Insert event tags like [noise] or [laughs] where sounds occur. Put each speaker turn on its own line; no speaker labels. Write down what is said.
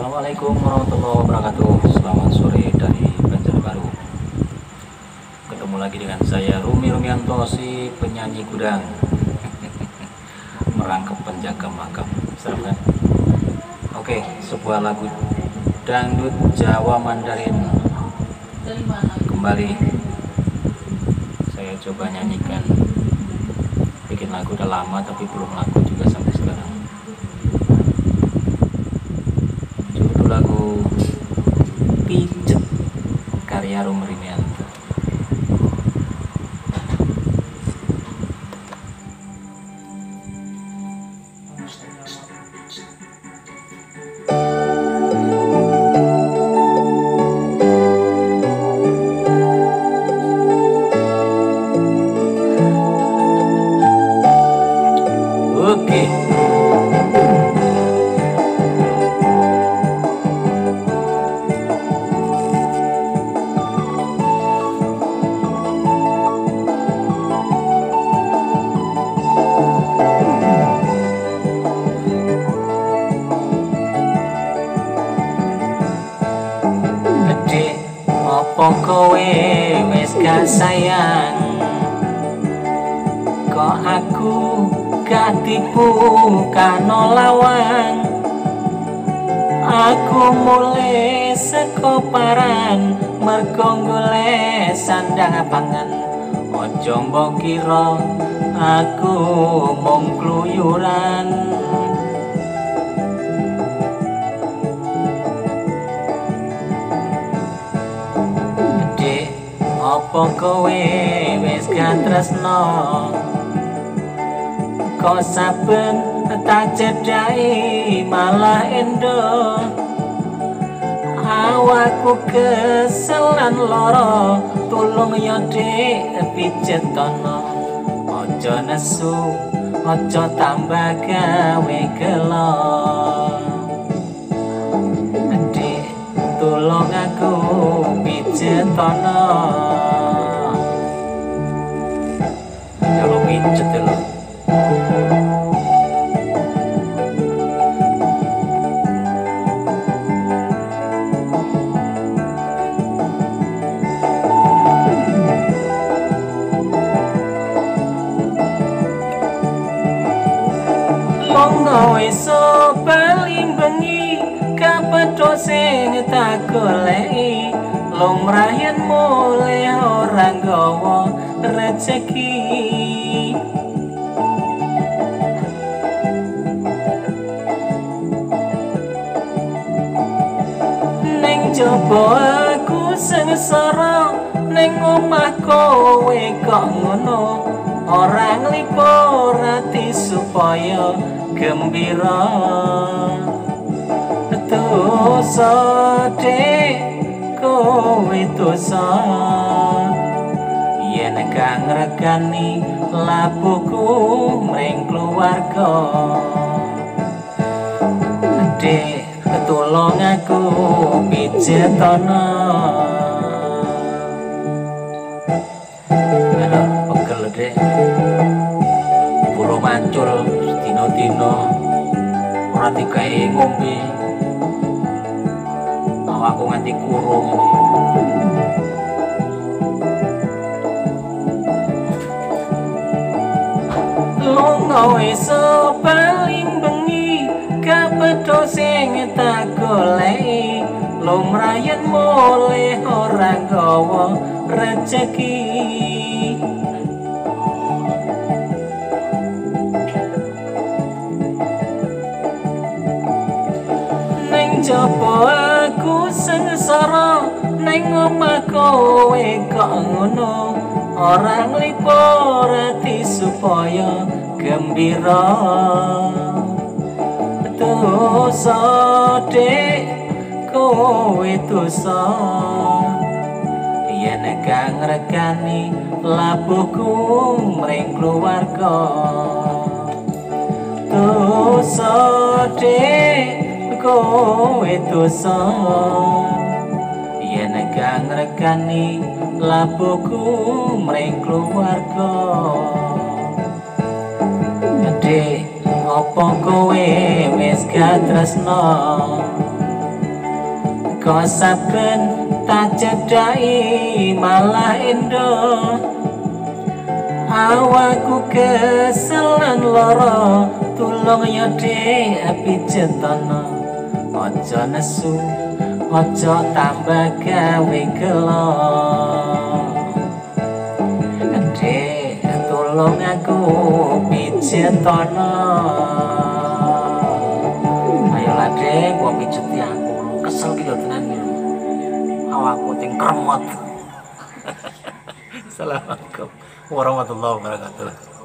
Assalamualaikum warahmatullahi wabarakatuh. Selamat sore dari Banjarbaru. Ketemu lagi dengan saya Rumi Rumianto si penyanyi gudang. [laughs] Merangkap penjaga makam Serem kan? Oke, sebuah lagu dangdut Jawa Mandarin. Kembali Saya coba nyanyikan. Bikin lagu udah lama tapi belum lagu juga sampai sekarang Pijet. Karya rumah Rimianto apa kowe wis sayang. Kok aku gak tipu kano lawang? Aku mulai sekoparan Mergo golek sandang pangan. Ojo mbok kira aku mung kluyuran apa kowe wis gak tresno Kok saben tak cedai malah endo? Awakku keselan loro Tulung yo dek pijet tono. Ojo nesu, ojo tambah gawe gelo tulung aku pijet tono Ya lo pijet ya lo Monggo iso paling bengi kapedho sing tak goleki lumrahen mulai ora nggawa rezeki Ning jopo aku sengsara ning omah kowe kok ngono ora nglipur ati supaya gembira labuhku mring keluarga dek tolong aku pijetono Aduh, pegel dek Pulau mancul dino-dino ora digawe ngombe awakku nganti kurung. Ini lunga iso paling bengi kapedho sing tak goleki. Lumrayen mulih ora nggawa rezeki ning jopo aku sengsara ning omah kowe kok ngono. Ora nglipur ati supaya gembira. Dosa dek kowe dosa. Yen kang regani labuhku mring keluarga. Dosa dek kowe dosa yen kang regani labuhku mring keluarga. Dek, apa kowe wis gak tresno Kok saben tak cedai malah endo. Awakku keselan loro Tulung ya dek pijetono Ojo nesu Ojo tambah gawe gelo Dek tulung aku pijetono Ayolah dek gua pijeti aku Kesel gitu gitu Awakku ting kremot. [laughs] Assalamualaikum warahmatullahi wabarakatuh